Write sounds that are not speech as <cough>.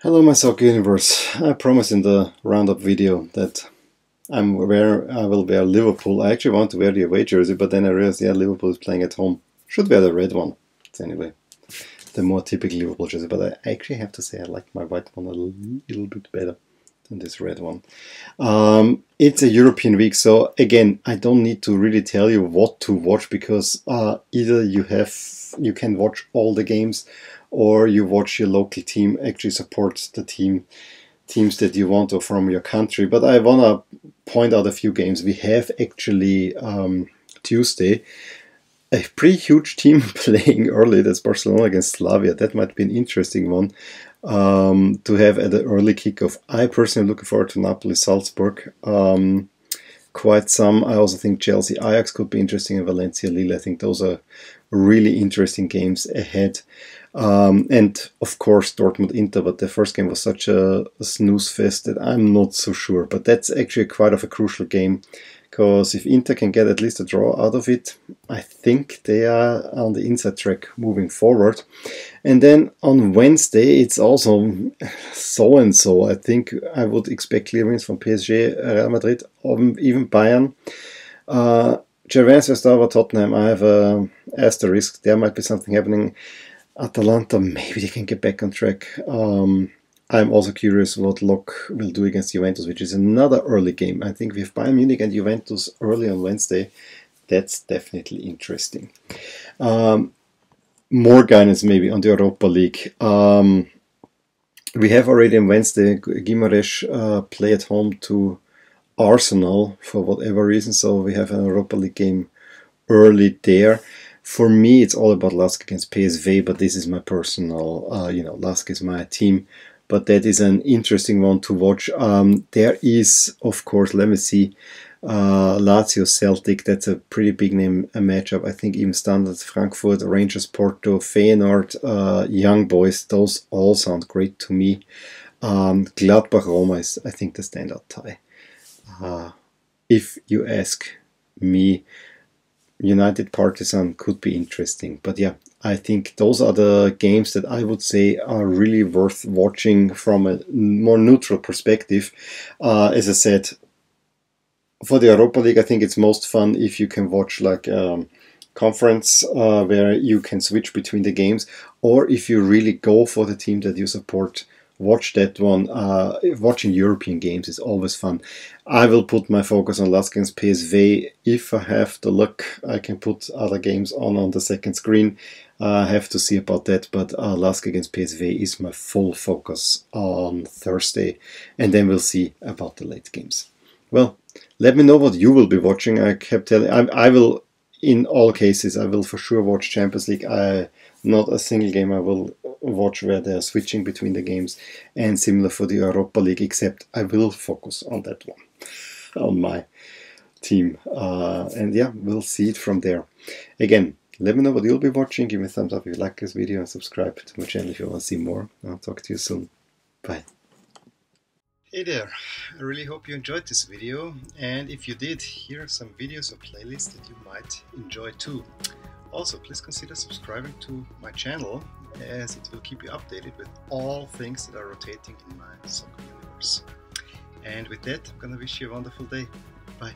Hello my soccer universe. I promised in the roundup video that I'm wear I will wear Liverpool. I actually want to wear the away jersey, but then I realized yeah Liverpool is playing at home. Should wear the red one. It's anyway the more typical Liverpool jersey, but I actually have to say I like my white one a little, little bit better than this red one. Um, it's a European week, so again, I don't need to really tell you what to watch because uh, either you have you can watch all the games or you watch your local team actually supports the team teams that you want or from your country. But I wanna point out a few games. We have actually um, Tuesday a pretty huge team <laughs> playing early. That's Barcelona against Slavia. That might be an interesting one um, to have at the early kickoff. I personally looking forward to Napoli Salzburg. Um, quite some. I also think Chelsea Ajax could be interesting and Valencia Lille. I think those are really interesting games ahead. Um, and of course Dortmund Inter, but the first game was such a, snooze fest that I'm not so sure. But that's actually quite of a crucial game because if Inter can get at least a draw out of it, I think they are on the inside track moving forward. And then on Wednesday, it's also <laughs> so and so. I think I would expect clear wins from PSG, Real Madrid, or even Bayern. Uh, Crvena Zvezda Tottenham, I have a asterisk. There might be something happening. Atalanta, maybe they can get back on track. Um, I'm also curious what Lok will do against Juventus, which is another early game. I think we have Bayern Munich and Juventus early on Wednesday. That's definitely interesting. Um, more guidance maybe on the Europa League. Um, we have already on Wednesday Guimaraes uh, play at home to Arsenal for whatever reason, so we have an Europa League game early there. For me, it's all about Lask against PSV, but this is my personal, uh, you know, Lask is my team but that is an interesting one to watch. Um, there is, of course, let me see, uh, Lazio Celtic. That's a pretty big name a matchup. I think even Standard Frankfurt, Rangers Porto, Feyenoord, uh, Young Boys. Those all sound great to me. Um, Gladbach Roma is, I think, the standout tie. Uh, if you ask me, United Partizan could be interesting, but yeah, I think those are the games that I would say are really worth watching from a more neutral perspective. Uh, as I said, for the Europa League, I think it's most fun if you can watch like um, conference uh, where you can switch between the games, or if you really go for the team that you support watch that one. Uh, watching European games is always fun. I will put my focus on Lask against PSV. If I have the luck, I can put other games on on the second screen. I have to see about that, but uh, Lask against PSV is my full focus on Thursday, and then we'll see about the late games. Well, let me know what you will be watching. I kept telling I, I will, in all cases, I will for sure watch Champions League. I not a single game I will watch where they're switching between the games, and similar for the Europa League. Except I will focus on that one, on my team, uh, and yeah, we'll see it from there. Again, let me know what you'll be watching. Give me a thumbs up if you like this video and subscribe to my channel if you want to see more. I'll talk to you soon. Bye. Hey there, I really hope you enjoyed this video and if you did, here are some videos or playlists that you might enjoy too. Also, please consider subscribing to my channel as it will keep you updated with all things that are rotating in my soccer universe. And with that, I'm gonna wish you a wonderful day. Bye.